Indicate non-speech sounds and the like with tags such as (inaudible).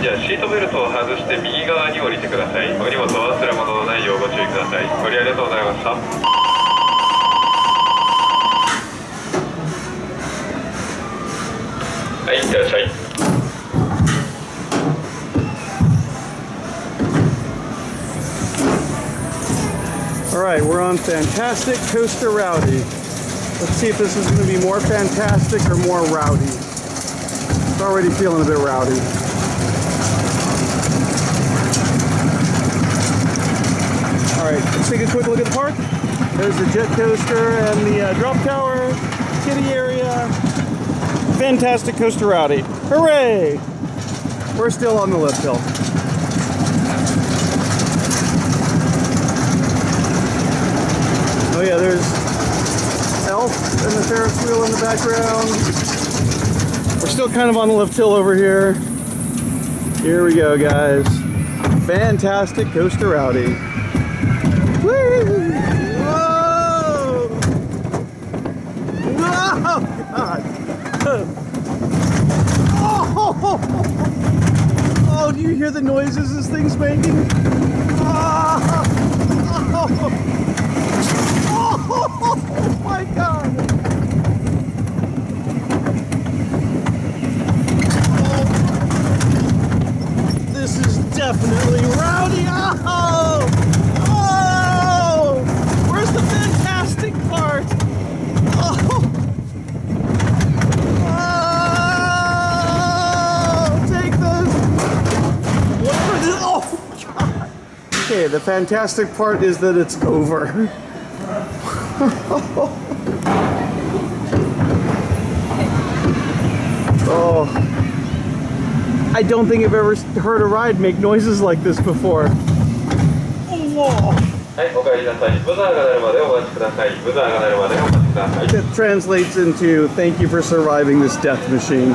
じゃあシートベルトを外して右側に降りてくださいお荷物お忘れ物のないようご注意くださいご利用ありがとうございましたはいいってらっしゃい All right, we're on Fantastic Coaster Rowdy. Let's see if this is going to be more fantastic or more rowdy. It's already feeling a bit rowdy. Take a quick look at the park. There's the jet coaster and the uh, drop tower, kitty area. Fantastic Coaster Rowdy. Hooray! We're still on the lift hill. Oh yeah, there's Elf and the Ferris wheel in the background. We're still kind of on the lift hill over here. Here we go, guys. Fantastic Coaster Rowdy. Woo! Whoa! Whoa! God! (laughs) Oh! oh, do you hear the noises this thing's making? Oh! (laughs) Oh my god! This is definitely Okay, the fantastic part is that it's over. (laughs) oh. I don't think I've ever heard a ride make noises like this before. Oh, it That translates into thank you for surviving this death machine.